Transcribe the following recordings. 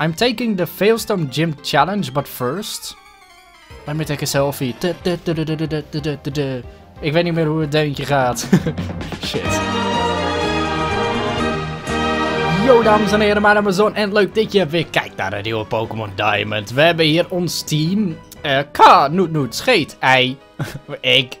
I'm taking the Failstone Gym Challenge, but first... Let me take a selfie. Ik weet niet meer hoe het deuntje gaat. Shit. Yo dames en heren, mijn naam is Zon en leuk dat je weer kijkt naar de nieuwe Pokémon Diamond. We hebben hier ons team. Uh, K, Noet Noet, Scheet, Ei, Egg,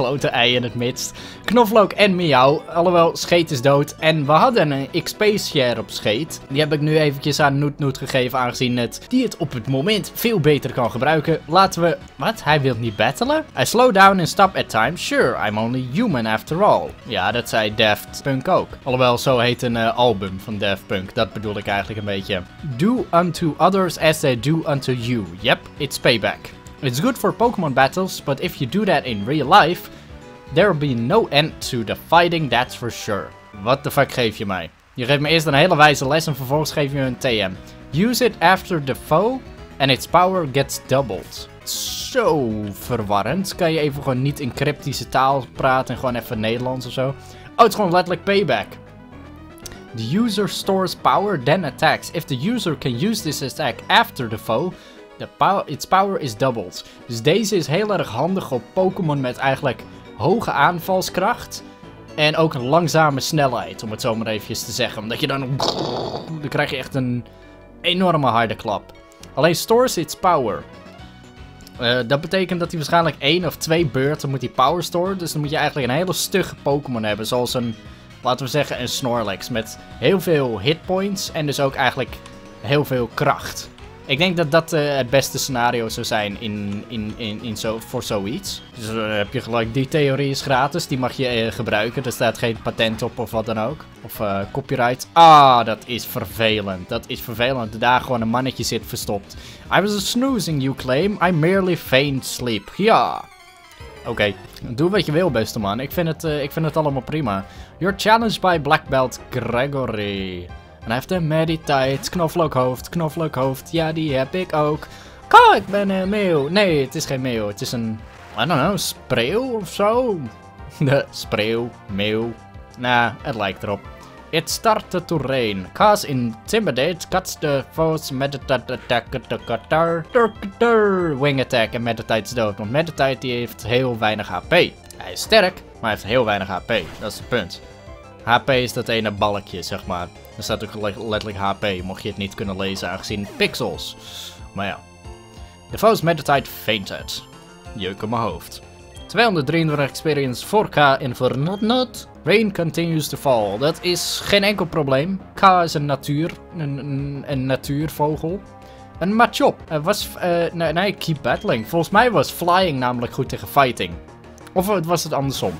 klote ei in het midst. Knoflook en Miauw. Alhoewel, Scheet is dood. En we hadden een XP-share op Scheet. Die heb ik nu eventjes aan Noet Noet gegeven, aangezien het, die het op het moment veel beter kan gebruiken. Laten we... Wat? Hij wil niet battelen? I slow down and stop at times. Sure, I'm only human after all. Ja, dat zei Daft Punk ook. Alhoewel, zo heet een uh, album van Daft Punk. Dat bedoel ik eigenlijk een beetje. Do unto others as they do unto you. Yep, it's payback. It's good for Pokemon battles, but if you do that in real life, there'll be no end to the fighting, that's for sure. Wat de fuck geef je mij? Je geeft me eerst een hele wijze les en vervolgens geef je me een TM. Use it after the foe and its power gets doubled. Zo verwarrend. Kan je even gewoon niet in cryptische taal praten en gewoon even Nederlands of zo? Oh, het is gewoon letterlijk payback. The user stores power, then attacks. If the user can use this attack after the foe, Power, its power is doubled. Dus deze is heel erg handig op Pokémon met eigenlijk hoge aanvalskracht. En ook een langzame snelheid, om het zo maar eventjes te zeggen. Omdat je dan... Dan krijg je echt een enorme harde klap. Alleen stores its power. Uh, dat betekent dat hij waarschijnlijk één of twee beurten moet die power store. Dus dan moet je eigenlijk een hele stugge Pokémon hebben. Zoals een, laten we zeggen, een Snorlax. Met heel veel hitpoints en dus ook eigenlijk heel veel kracht. Ik denk dat dat uh, het beste scenario zou zijn in, in, in, in zo, voor zoiets. Dus dan uh, heb je gelijk, die theorie is gratis, die mag je uh, gebruiken. Er staat geen patent op of wat dan ook. Of copyright. Ah, dat is vervelend. Dat is vervelend. Daar gewoon een mannetje zit verstopt. I was snoozing, you claim. I merely feigned sleep. Ja. Oké, doe wat je wil, beste man. Ik vind, het, ik vind het allemaal prima. You're challenged by Black Belt Gregory. En hij heeft een Meditite, knoflookhoofd, knoflookhoofd. Ja, die heb ik ook. Ka, ik ben een meeuw. Nee, het is geen meeuw. Het is een, I don't know, spreeuw of zo. De spreeuw, meeuw. Nou, het lijkt erop. It started to rain. Cause intimidate cuts the foes meditate attack wing attack en meditite is dood. Want meditite heeft heel weinig HP. Hij is sterk, maar heeft heel weinig HP. Dat is het punt. HP is dat ene balkje, zeg maar. Er staat ook letterlijk HP, mocht je het niet kunnen lezen aangezien pixels. Maar ja. De foes Meditite fainted. Jeuk op mijn hoofd. 233 experience voor K en voor Not Not. Rain continues to fall. Dat is geen enkel probleem. K is een natuur, een, een, natuurvogel. Een Machop. Uh, was, uh, nee, nee, keep battling. Volgens mij was flying namelijk goed tegen fighting. Of was het andersom?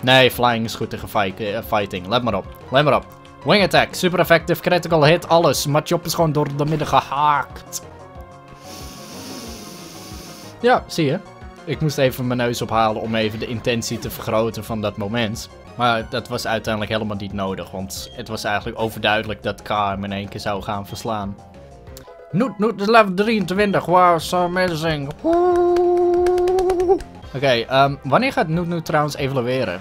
Nee, flying is goed tegen uh, fighting. Let maar op. Let maar op. Wing attack, super effective, critical hit, alles. Machop is gewoon door de midden gehaakt. Ja, zie je. Ik moest even mijn neus ophalen om even de intentie te vergroten van dat moment. Maar dat was uiteindelijk helemaal niet nodig, want het was eigenlijk overduidelijk dat K in één keer zou gaan verslaan. Noet is level 23, wow, so amazing. Oké, um, wanneer gaat Noet Noet trouwens evalueren?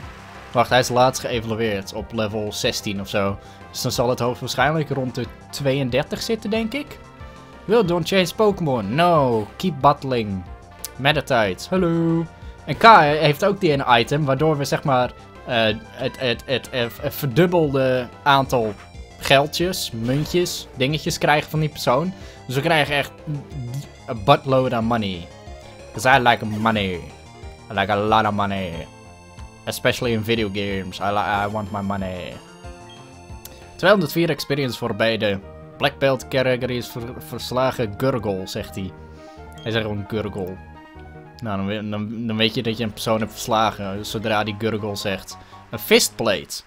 Wacht, hij is laatst geëvalueerd op level 16 of zo. Dus dan zal het hoogstwaarschijnlijk rond de 32 zitten, denk ik. Will don't change Pokémon. No, keep battling. Meditite, hallo. En K heeft ook die ene item, waardoor we zeg maar uh, het, het, het, verdubbelde aantal geldjes, muntjes, dingetjes krijgen van die persoon. Dus we krijgen echt een buttload aan money. Because I like money. I like a lot of money. Especially in video games. I, I want my money. 204 experience voor beide. Black Belt Category is verslagen Gurgle, zegt hij. Hij zegt gewoon Gurgle. Nou, dan, dan, dan, weet je dat je een persoon hebt verslagen, zodra die Gurgle zegt. Een fistplate.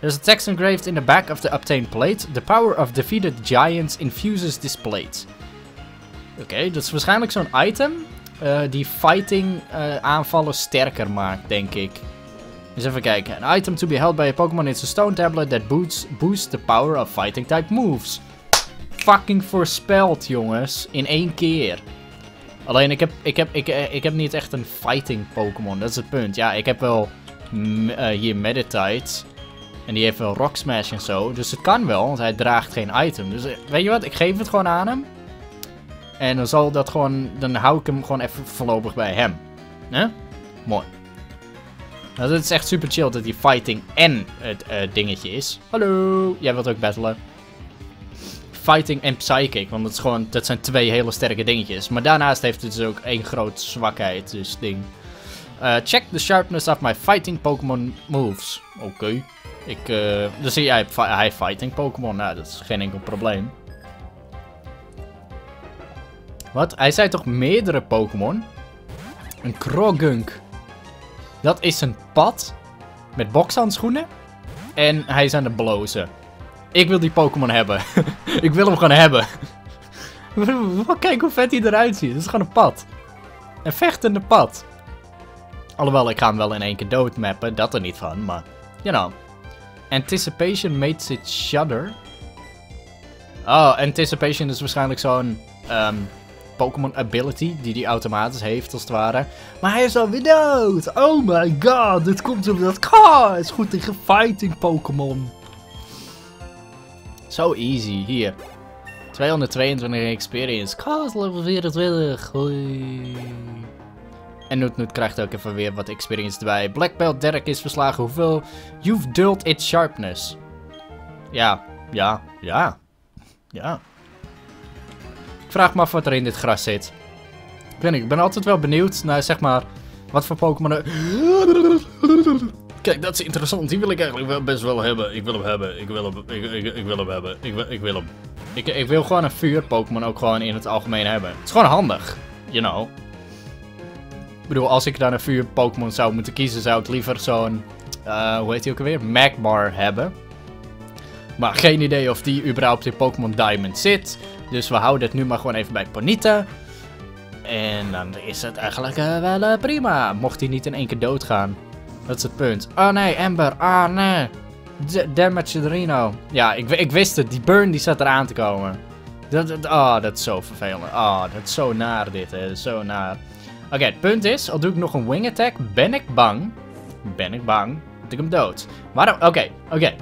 There's a text engraved in the back of the obtained plate. The power of defeated giants infuses this plate. Oké, dat is waarschijnlijk zo'n item uh, die fighting uh, aanvallen sterker maakt, denk ik. Dus even kijken. An item to be held by a Pokémon is a stone tablet that boosts, the power of fighting type moves. Fucking voorspeld, jongens. In één keer. Alleen, ik heb, ik heb, ik, ik heb niet echt een fighting Pokémon. Dat is het punt. Ja, ik heb wel uh, hier Meditite. En die heeft wel Rock Smash en zo. Dus het kan wel, want hij draagt geen item. Dus eh, weet je wat, ik geef het gewoon aan hem. En dan zal dat gewoon, dan hou ik hem gewoon even voorlopig bij hem. Hè? Mooi. Nou, het is echt super chill dat die fighting en het eh, dingetje is. Hallo, jij wilt ook battlen. Fighting en psychic, want dat, is gewoon, dat zijn twee hele sterke dingetjes. Maar daarnaast heeft het dus ook één grote zwakheid, dus ding. Uh, check the sharpness of my fighting Pokémon moves. Oké. Ik, uh, dus hij, hij heeft fighting Pokémon, nou dat is geen enkel probleem. Wat? Hij zei toch meerdere Pokémon? Een Krogunk. Dat is een pad met bokshandschoenen. En hij is aan de blozen. Ik wil die Pokémon hebben. ik wil hem gewoon hebben. Kijk hoe vet hij eruit ziet. Het is gewoon een pad. Een vechtende pad. Alhoewel, ik ga hem wel in één keer doodmappen. Dat er niet van, maar... You know. Anticipation makes it shudder. Oh, Anticipation is waarschijnlijk zo'n... Um, Pokémon ability die hij automatisch heeft, als het ware. Maar hij is alweer dood. Oh my god, dit komt omdat Ka is goed tegen fighting Pokémon. Zo easy, hier. 222 experience. Ka is level 24. Hoi. En Noot Noot krijgt ook even weer wat experience erbij. Black Belt Derek is verslagen. Hoeveel? You've dulled its sharpness. Ja, ja, ja. Ja vraag me af wat er in dit gras zit. Ik weet niet, ik ben altijd wel benieuwd naar, zeg maar, wat voor Pokémon Kijk, dat is interessant. Die wil ik eigenlijk wel best wel hebben. Ik wil hem hebben. Ik wil hem, ik, ik, ik wil hem hebben. Ik, wil, ik wil hem. Ik, ik wil gewoon een vuur-Pokémon ook gewoon in het algemeen hebben. Het is gewoon handig. You know. Ik bedoel, als ik dan een vuur-Pokémon zou moeten kiezen, zou ik liever zo'n... Uh, hoe heet die ook alweer? Magmar hebben. Maar geen idee of die überhaupt in Pokémon Diamond zit. Dus we houden het nu maar gewoon even bij Ponita. En dan is het eigenlijk uh, wel uh, prima. Mocht hij niet in één keer doodgaan. Dat is het punt. Oh nee, Ember. Ah oh, nee. Damage Reno. Ja, ik, ik wist het. Die burn die zat eraan te komen. Dat, oh, dat is zo vervelend. Oh, dat is zo naar dit. Hè. Zo naar. Oké, het punt is, al doe ik nog een wing attack, ben ik bang. Ben ik bang dat ik hem dood. Maar oké, oké.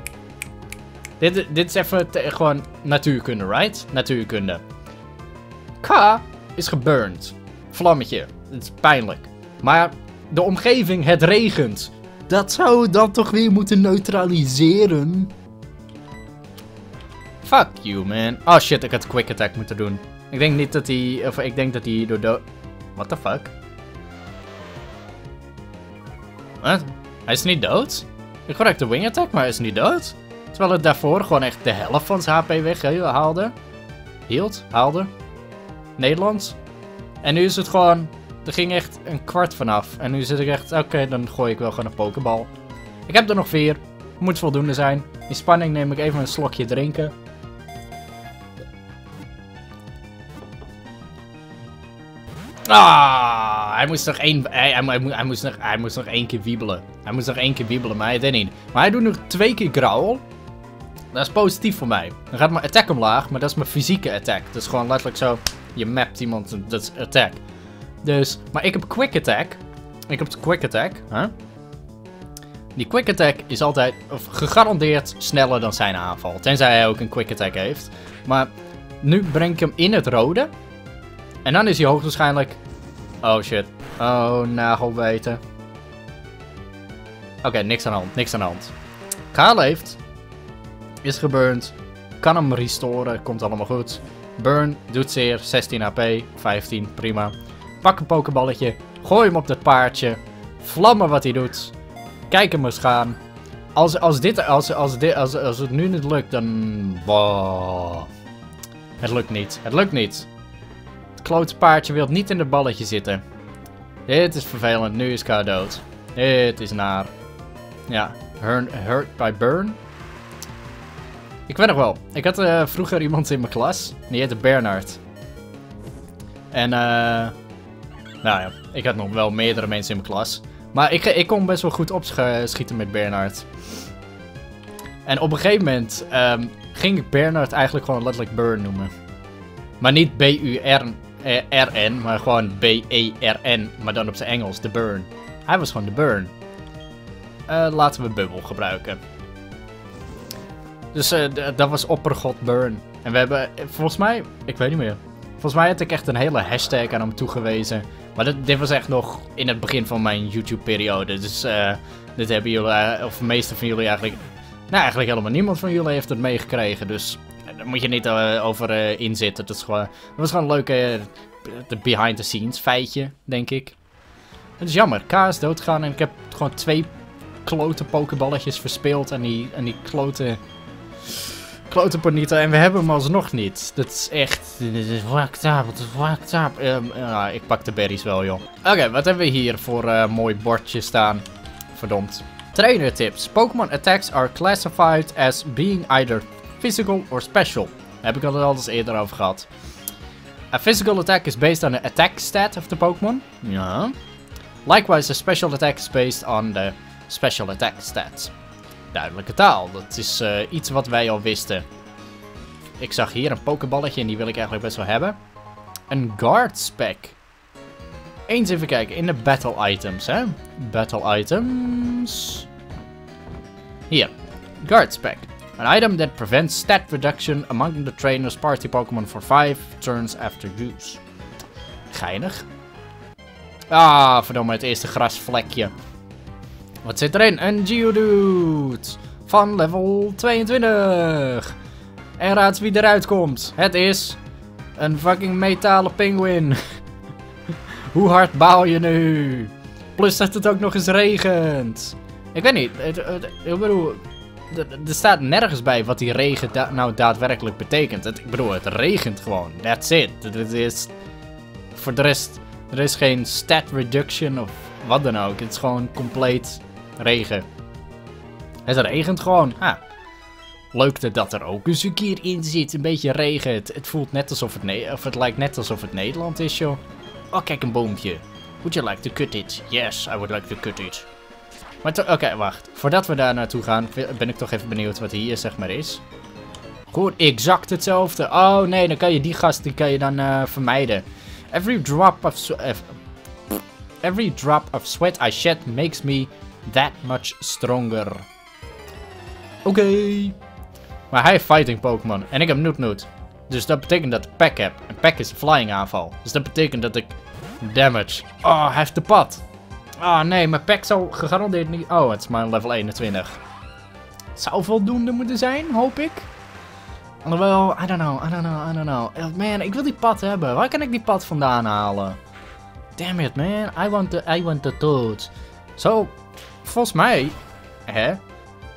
Dit, dit is even gewoon natuurkunde, right? Natuurkunde. K is geburnt. Vlammetje. Het is pijnlijk. Maar de omgeving, het regent. Dat zou dan toch weer moeten neutraliseren? Fuck you, man. Oh shit, ik had quick attack moeten doen. Ik denk niet dat hij... Of ik denk dat hij door dood... What the fuck? Wat? Hij is niet dood? Ik gebruik de wing attack, maar hij is niet dood? Terwijl het daarvoor gewoon echt de helft van zijn HP weghaalde. Hield, haalde. Nederlands. En nu is het gewoon... Er ging echt een kwart vanaf. En nu zit ik echt... Oké, dan gooi ik wel gewoon een pokebal. Ik heb er nog vier. Moet voldoende zijn. In spanning neem ik even een slokje drinken. Ah, hij moest nog één, hij, hij, hij, moest nog, hij moest nog één keer wiebelen. Hij moest nog één keer wiebelen, maar hij deed niet. Maar hij doet nog twee keer growl. Dat is positief voor mij. Dan gaat mijn attack omlaag, maar dat is mijn fysieke attack. Dat is gewoon letterlijk zo, je mapt iemand, dat is attack. Dus, maar ik heb quick attack. Ik heb quick attack, huh? Die quick attack is altijd, of gegarandeerd sneller dan zijn aanval. Tenzij hij ook een quick attack heeft. Maar nu breng ik hem in het rode. En dan is hij hoogstwaarschijnlijk... Oh shit. Oh, nagel weten. Oké, niks aan de hand, niks aan de hand. Kaal heeft is geburnt. Kan hem restoren, komt allemaal goed. Burn, doet zeer, 16 HP, 15, prima. Pak een pokeballetje, gooi hem op dat paardje. Vlammen wat hij doet. Kijk hem eens gaan. Als, als, dit, als, als, dit, als, als het nu niet lukt, dan... Wow. Het lukt niet. Het lukt niet. Het klote paardje wil niet in het balletje zitten. Dit is vervelend. Nu is K dood. Dit is naar. Ja. Hurt by burn. Ik weet nog wel. Ik had uh, vroeger iemand in mijn klas. Die heette Bernard. En eh... nou ja, ik had nog wel meerdere mensen in mijn klas. Maar ik, ik kon best wel goed opschieten met Bernard. En op een gegeven moment um, ging ik Bernard eigenlijk gewoon letterlijk Burn noemen. Maar niet B-U-R-N, maar gewoon B-E-R-N. Maar dan op zijn Engels, de Burn. Hij was gewoon de Burn. Uh, laten we Bubble gebruiken. Dus eh, dat was oppergod Burn. En we hebben, eh, volgens mij, ik weet niet meer. Volgens mij had ik echt een hele hashtag aan hem toegewezen. Maar dit, dit was echt nog in het begin van mijn YouTube-periode. Dus eh, dit hebben jullie, of de meeste van jullie eigenlijk... Nou, eigenlijk helemaal niemand van jullie heeft het meegekregen. Dus daar moet je niet over inzitten. Dat, is gewoon, dat was gewoon een leuke eh, behind-the-scenes feitje, denk ik. Het is jammer. K is doodgegaan en ik heb gewoon twee klote pokeballetjes verspeeld. En die, en die klote... Klote Bonita. En we hebben hem alsnog niet. Dat is echt... Dit is fucked up. Is fucked up. Ehm, ik pak de berries wel, joh. Oké, wat hebben we hier voor eh, mooi bordje staan? Verdomd. Trainer tips. Pokémon attacks are classified as being either physical or special. Heb ik het al eens eerder over gehad. A physical attack is based on the attack stat of the Pokémon. Ja. Likewise, a special attack is based on the special attack stats. Duidelijke taal. Dat is eh, iets wat wij al wisten. Ik zag hier een pokeballetje en die wil ik eigenlijk best wel hebben. Een guard spec. Eens even kijken in de battle items, hè. Battle items. Hier. Guard spec. An item that prevents stat reduction among the trainer's party Pokémon for 5 turns after use. Geinig. Ah, verdomme, het eerste grasvlekje. Wat zit erin? Een Geodude. Van level 22. En raad wie eruit komt. Het is een fucking metalen penguin. Hoe hard baal je nu? Plus dat het ook nog eens regent. Ik weet niet. Ik bedoel, er- staat nergens bij wat die regen nou daadwerkelijk betekent. Ik bedoel, het regent gewoon. That's it. Het is... Voor de rest, er is geen stat reduction of wat dan ook. Het is gewoon compleet regen. Het regent gewoon. Ha. Leuk dat er ook een keer in zit. Een beetje regen. Het, voelt net alsof het, of het lijkt net alsof het Nederland is, joh. Oh, kijk, een boompje. Would you like to cut it? Yes, I would like to cut it. Maar oké, wacht. Voordat we daar naartoe gaan, ben ik toch even benieuwd wat hier zeg maar is. Goed, exact hetzelfde. Oh nee, dan kan je die gast die kan je dan eh, vermijden. Every drop of eh, every drop of sweat I shed makes me that much stronger. Oké. Maar hij heeft fighting Pokémon en ik heb Noot Noot. Dus dat betekent dat ik Pack heb. En Pack is een flying aanval. Dus dat betekent dat ik damage. Oh, hij heeft de pad. Ah nee, mijn Pack zal gegarandeerd niet... Oh, het is een level 21. Het zou voldoende moeten zijn, hoop ik. Alhoewel, I don't know, I don't know, I don't know. Eh, Man, ik wil die pad hebben. Waar kan ik die pad vandaan halen? Damn it, man. I want the, I want the toad. Zo, volgens mij... Hè?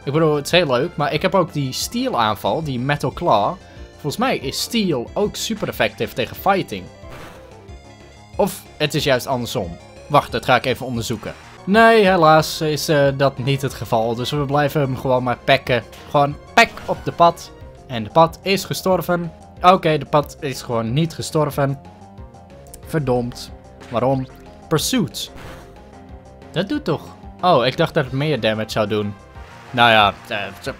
Ik bedoel, het is heel leuk, maar ik heb ook die steel aanval, die Metal Claw. Volgens mij is steel ook super effectief tegen fighting. Of het is juist andersom. Wacht, dat ga ik even onderzoeken. Nee, helaas is eh, dat niet het geval. Dus we blijven hem gewoon maar packen. Gewoon pack op de pad. En de pad is gestorven. Oké, de pad is gewoon niet gestorven. Verdomd. Waarom? Pursuit. Dat doet toch? Oh, ik dacht dat het meer damage zou doen. Nou ja, eh,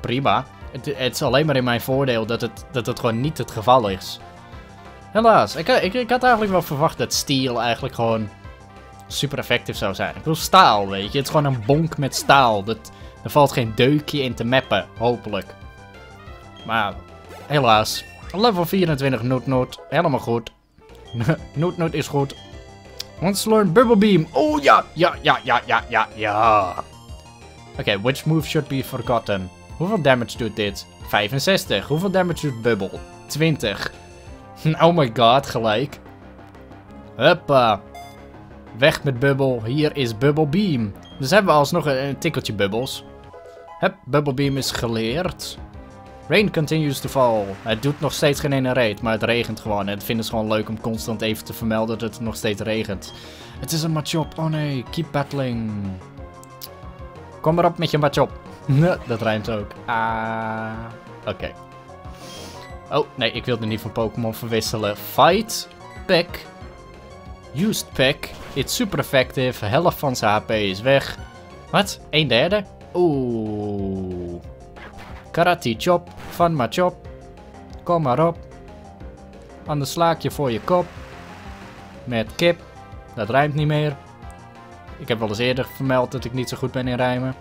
prima. Het, het is alleen maar in mijn voordeel dat het, dat het gewoon niet het geval is. Helaas, ik, ik, ik had eigenlijk wel verwacht dat steel eigenlijk gewoon super effectief zou zijn. Ik wil staal, weet je. Het is gewoon een bonk met staal. Dat, er valt geen deukje in te mappen, hopelijk. Maar helaas. Level 24 Noot Noot. Helemaal goed. Noot Noot is goed. Let's learn Bubble Beam. Oh ja, ja, ja, ja, ja, ja, ja. Oké, which move should be forgotten? Hoeveel damage doet dit? 65. Hoeveel damage doet Bubble? 20. Oh my god, gelijk. Huppa. Weg met Bubble. Hier is Bubble Beam. Dus hebben we alsnog een, een tikkeltje bubbels. Hup, Bubble Beam is geleerd. Rain continues to fall. Het doet nog steeds geen ene reet, maar het regent gewoon. En het vinden ze gewoon leuk om constant even te vermelden dat het nog steeds regent. Het is een Machop. Oh nee, keep battling. Kom maar op met je Machop. dat rijmt ook. Ah, oké. Oh, nee, ik wilde niet van Pokémon verwisselen. Fight, Pack, Used Pack. It's super effective. Helft van zijn HP is weg. Wat? Een derde? Oeh. Karate Chop van Machop. Kom maar op. Anders sla ik je voor je kop. Met kip. Dat rijmt niet meer. Ik heb wel eens eerder vermeld dat ik niet zo goed ben in rijmen.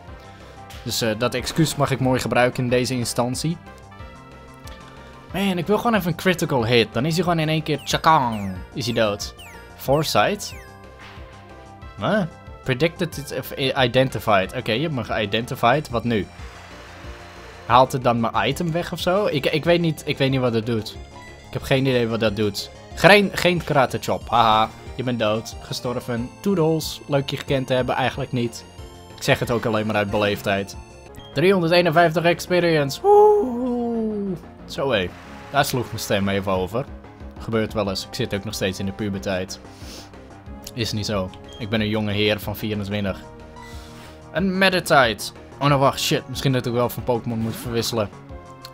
Dus eh, dat excuus mag ik mooi gebruiken in deze instantie. Man, ik wil gewoon even een critical hit. Dan is hij gewoon in één keer... Chakang! Is hij dood. Foresight? Huh? Predicted of identified. Oké, je hebt me geidentified. Wat nu? Haalt het dan mijn item weg of zo? Ik, ik, weet niet, ik weet niet wat het doet. Ik heb geen idee wat dat doet. Geen, geen karate chop. Haha, je bent dood. Gestorven. Toodles. Leuk je gekend te hebben. Eigenlijk niet. Ik zeg het ook alleen maar uit beleefdheid. 351 experience. Woe! Zo hé. Daar sloeg mijn stem even over. Gebeurt wel eens. Ik zit ook nog steeds in de puberteit. Is niet zo. Ik ben een jonge heer van 24. Een Meditite. Oh nou wacht, shit. Misschien dat ik wel van Pokémon moet verwisselen.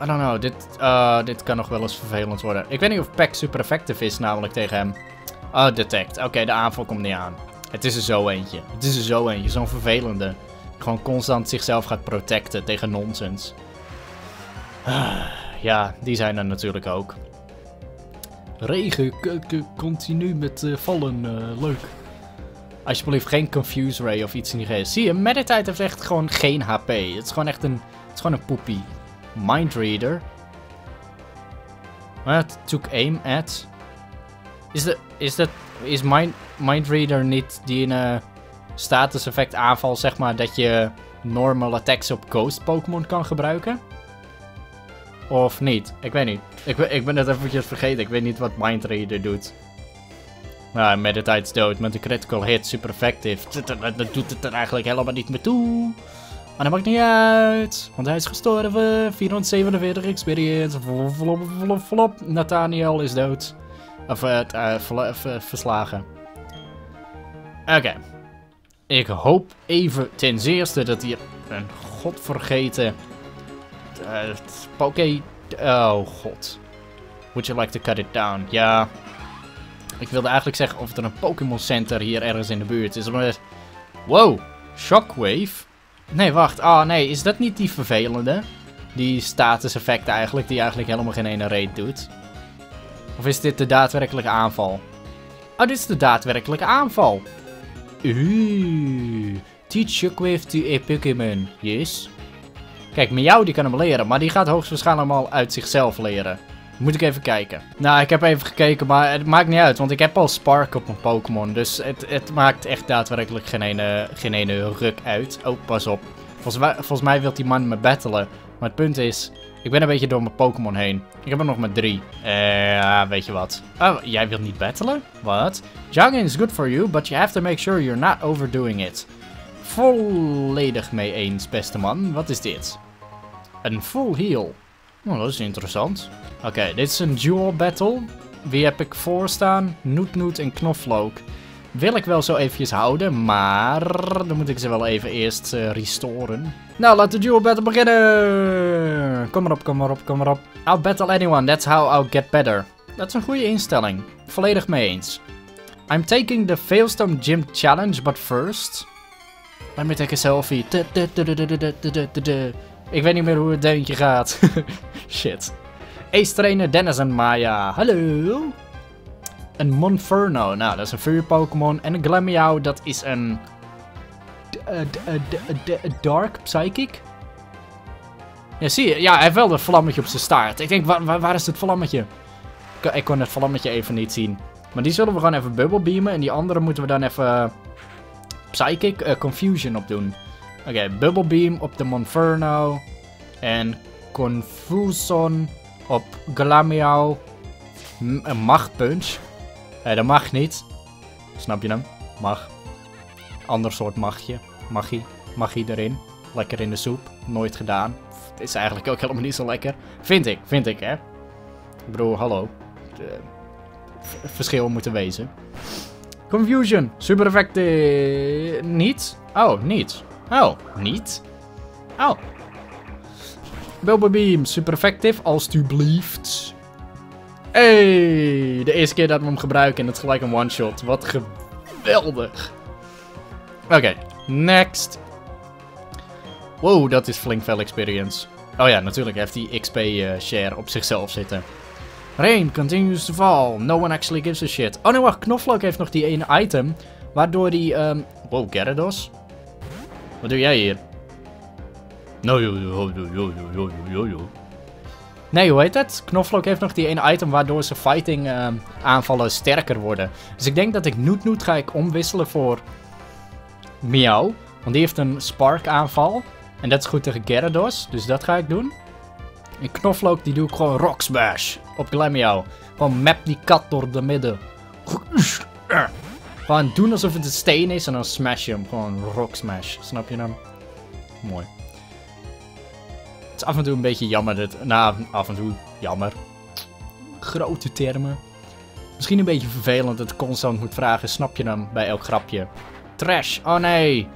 I don't know, dit, uh, dit kan nog wel eens vervelend worden. Ik weet niet of Pack super effectief is namelijk tegen hem. Oh, detect. Oké, de aanval komt niet aan. Het is er zo eentje. Het is er zo eentje, zo'n vervelende. Gewoon constant zichzelf gaat protecten tegen nonsens. ja, die zijn er natuurlijk ook. Regen, continu met uh, vallen, uh, leuk. Alsjeblieft geen Confuse Ray of iets in die geest. Zie je, Meditite heeft echt gewoon geen HP. Het is gewoon echt een, het is gewoon een poepie. Mindreader. What took aim at? Is, de, is dat, is Mind, Mindreader niet die een status effect aanval, zeg maar, dat je normal attacks op ghost Pokémon kan gebruiken? Of niet? Ik weet niet. Ik, ik ben het eventjes vergeten. Ik weet niet wat Mindreader doet. Nou, Meditite is dood met een critical hit, super effectief. Dat doet het er eigenlijk helemaal niet meer toe. Maar dat maakt niet uit, want hij is gestorven. 447 experience, flop, flop, flop, flop. Nathaniel is dood. Of uh, uh, verslagen. Oké. Ik hoop even ten zeerste dat hier een godvergeten... Uh, Poké... Oh god. Would you like to cut it down? Ja. Ik wilde eigenlijk zeggen of er een Pokémon Center hier ergens in de buurt is. Maar... Wow. Shockwave. Nee, wacht. Ah, oh, nee. Is dat niet die vervelende? Die status effect eigenlijk, die eigenlijk helemaal geen ene reet doet. Of is dit de daadwerkelijke aanval? Oh, dit is de daadwerkelijke aanval. Oeh. Teach Shockwave to a Pokémon. Yes. Kijk, Miauw die kan hem leren, maar die gaat hoogstwaarschijnlijk allemaal uit zichzelf leren. Moet ik even kijken. Nou, ik heb even gekeken, maar het maakt niet uit. Want ik heb al Spark op mijn Pokémon. Dus het, het maakt echt daadwerkelijk geen ene, geen ene ruk uit. Oh, pas op. Volgens mij, volgens mij wil die man me battelen. Maar het punt is, ik ben een beetje door mijn Pokémon heen. Ik heb er nog maar drie. Eh, uh, weet je wat. Oh, jij wilt niet battelen? Wat? Jogging is good for you, but you have to make sure you're not overdoing it. Volledig mee eens, beste man. Wat is dit? Een full heal. Oh, dat is interessant. Oké, dit is een dual battle. Wie heb ik voor staan? Noet en Knoflook. Wil ik wel zo eventjes houden, maar dan moet ik ze wel even eerst uh, restoren. Nou, laten de dual battle beginnen! Kom maar op, kom maar op, kom maar op. I'll battle anyone, that's how I'll get better. Dat is een goede instelling. Volledig mee eens. I'm taking the Failstone Gym Challenge, but first... Let me take a selfie. Ik weet niet meer hoe het deuntje gaat. Shit. Ace-trainer Dennis en Maya. Hallo. Een Monferno. Nou, dat is een vuur-Pokémon. En een Glameow, dat is een... Dark Psychic? Ja, zie je? Ja, hij heeft wel een vlammetje op zijn staart. Ik denk, waar, waar, is het vlammetje? Ik, ik, kon het vlammetje even niet zien. Maar die zullen we gewoon even bubble beamen. En die andere moeten we dan even... Psychic Confusion op doen. Oké, okay, Bubble Beam op de Monferno. En Confusion op Glameow. Een Machtpunch. Nee, dat mag niet. Snap je hem? Mag. Ander soort machtje. Magie. Magie erin. Lekker in de soep. Nooit gedaan. Het is eigenlijk ook helemaal niet zo lekker. Vind ik. Vind ik, hè. Ik bedoel, hallo. De verschil moeten wezen. Confusion. Super effecten. Niet. Oh, niet. Oh, niet? Oh. Bilbo Beam, super effectief, alstublieft. Hey, de eerste keer dat we hem gebruiken en het is gelijk een one-shot. Wat geweldig. Oké, next. Wow, dat is flink veel experience. Oh ja, natuurlijk heeft hij XP-share uh, op zichzelf zitten. Rain continues to fall. No one actually gives a shit. Oh nee, wacht. Knoflook heeft nog die ene item. Waardoor die... Um... Wow, Gyarados? Wat doe jij hier? No, yo, yo, yo, yo, yo. Nee, hoe heet het? Knoflook heeft nog die ene item waardoor zijn fighting uh, aanvallen sterker worden. Dus ik denk dat ik Noot Noot ga ik omwisselen voor Miauw. Want die heeft een Spark aanval. En dat is goed tegen Gyarados. Dus dat ga ik doen. En Knoflook die doe ik gewoon Rock Smash op Glameow. Gewoon map die kat door de midden. Gewoon doen alsof het een steen is en dan smash je hem. Gewoon Rock Smash. Snap je dan? Mooi. Het is af en toe een beetje jammer. Dat, nou, af en toe jammer. Grote termen. Misschien een beetje vervelend dat ik constant moet vragen. Snap je hem bij elk grapje? Trash. Oh nee.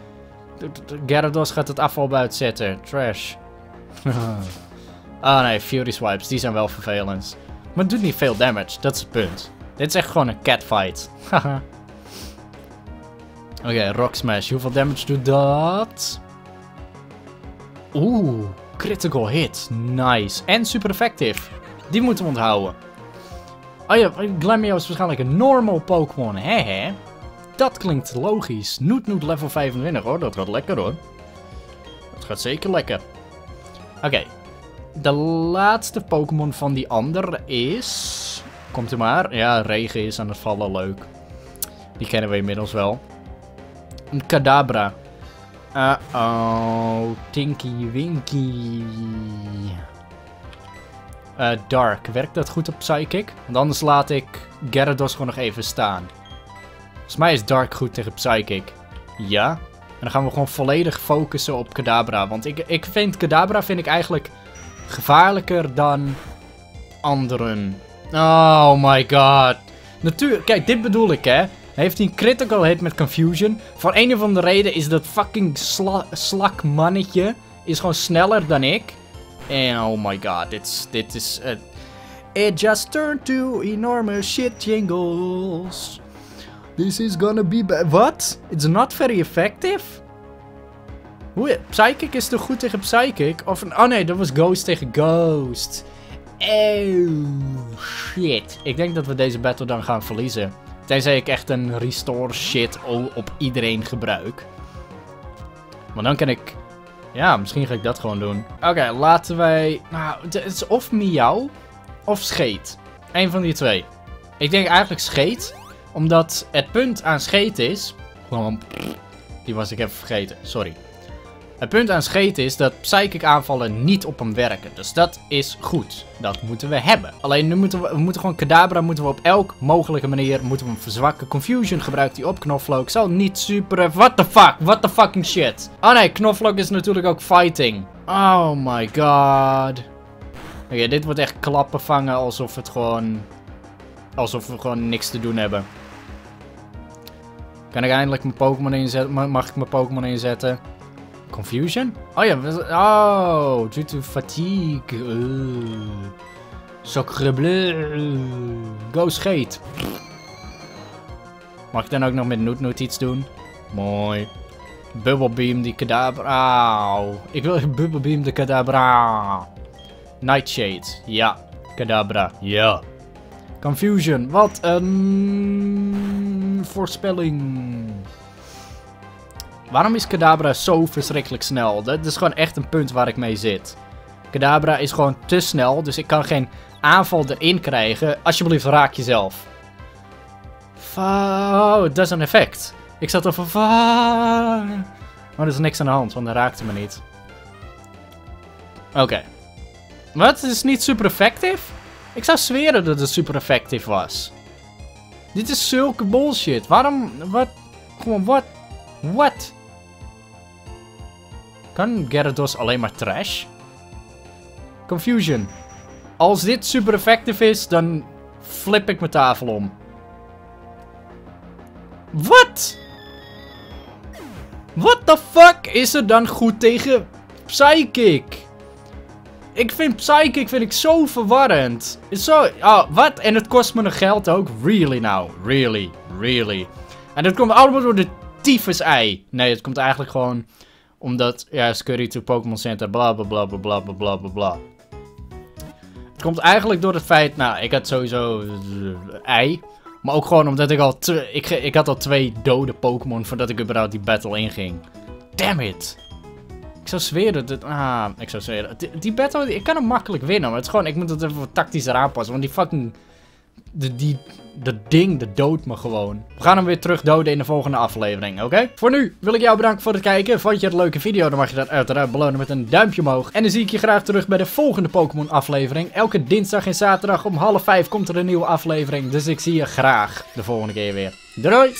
Gyarados gaat het afval buiten zetten. Trash. Ah nee, Fury Swipes. Die zijn wel vervelend. Maar het doet niet veel damage. Dat is het punt. Dit is echt gewoon een catfight. Haha. Oké, Rock Smash. Hoeveel damage doet dat? Oeh. Critical hit. Nice. En super effectief. Die moeten we onthouden. Oh ja, Glameow is waarschijnlijk een normal Pokémon. Hè hè? Dat klinkt logisch. Noot Noot level 25 hoor. Dat gaat lekker hoor. Dat gaat zeker lekker. Oké. De laatste Pokémon van die ander is... Komt u maar. Ja, regen is aan het vallen. Leuk. Die kennen we inmiddels wel. Een Kadabra. Uh-oh. Tinky Winky. Uh, Dark. Werkt dat goed op Psychic? Want anders laat ik Gyarados gewoon nog even staan. Volgens mij is Dark goed tegen Psychic. Ja. En dan gaan we gewoon volledig focussen op Kadabra. Want ik, ik vind Kadabra vind ik eigenlijk gevaarlijker dan anderen. Oh my god. Natuurlijk, kijk, dit bedoel ik hè. Heeft hij een critical hit met Confusion. Voor een of andere reden is dat fucking sla slak mannetje is gewoon sneller dan ik. En oh my god, dit, is... Uh, it just turned to enormous shit jingles. This is gonna be bad. What? It's not very effective? Hoe? Psychic is toch goed tegen Psychic? Of een... Oh nee, dat was Ghost tegen Ghost. Oh, shit. Ik denk dat we deze battle dan gaan verliezen. Tenzij ik echt een restore shit op iedereen gebruik. Maar dan kan ik... Ja, misschien ga ik dat gewoon doen. Oké, laten wij... Nou, het is of Miauw of Scheet. Eén van die twee. Ik denk eigenlijk Scheet. Omdat het punt aan Scheet is... Die was ik even vergeten, sorry. Het punt aan scheet is dat psychic aanvallen niet op hem werken. Dus dat is goed. Dat moeten we hebben. Alleen nu moeten we, moeten gewoon Kadabra moeten we op elk mogelijke manier moeten we hem verzwakken. Confusion gebruikt hij op Knoflook. Zal niet super... What the fuck? What the fucking shit? Oh nee, Knoflook is natuurlijk ook fighting. Oh my god. Oké, dit wordt echt klappen vangen alsof het gewoon... Alsof we gewoon niks te doen hebben. Kan ik eindelijk mijn Pokémon inzetten? Mag ik mijn Pokémon inzetten? Confusion? Oh ja, oh, due to fatigue. Uh. Bleu. Go skate. Mag ik dan ook nog met Noot iets doen? Mooi. Bubble Beam die kadabra. Ik wil Bubble Beam de kadabra. Nightshade. Ja. Kadabra. Ja. Confusion. Wat een voorspelling. Waarom is Kadabra zo verschrikkelijk snel? Dat is gewoon echt een punt waar ik mee zit. Kadabra is gewoon te snel, dus ik kan geen aanval erin krijgen. Alsjeblieft, raak jezelf. Oh, dat is een effect. Ik zat er van... Maar er is niks aan de hand, want hij raakte me niet. Oké. Wat? Het is niet super effectief? Ik zou zweren dat het super effectief was. Dit is zulke bullshit. Waarom... Wat? Gewoon, wat? Wat? Kan Gyarados alleen maar trash? Confusion. Als dit super effectief is, dan flip ik mijn tafel om. Wat? What the fuck is er dan goed tegen Psychic? Ik vind Psychic vind ik zo verwarrend. Zo, oh, wat? En het kost me nog geld ook? Really now? Really? Really? En dat komt allemaal door de tyfus ei. Nee, het komt eigenlijk gewoon omdat, ja, Scurry to Pokémon Center, bla bla bla bla bla bla bla bla. Het komt eigenlijk door het feit, nou, ik had sowieso uh, ei. Maar ook gewoon omdat ik al, ik, ik had al twee dode Pokémon voordat ik überhaupt die battle inging. Damn it. Ik zou zweren, dat, ah, ik zou zweren. Die, battle, ik kan hem makkelijk winnen, maar het is gewoon, ik moet het even tactisch eraan passen, want die fucking, de, die, dat ding, dat dood me gewoon. We gaan hem weer terug doden in de volgende aflevering, oké? Voor nu wil ik jou bedanken voor het kijken. Vond je het een leuke video, dan mag je dat uiteraard belonen met een duimpje omhoog. En dan zie ik je graag terug bij de volgende Pokémon aflevering. Elke dinsdag en zaterdag om half vijf komt er een nieuwe aflevering. Dus ik zie je graag de volgende keer weer. Doei!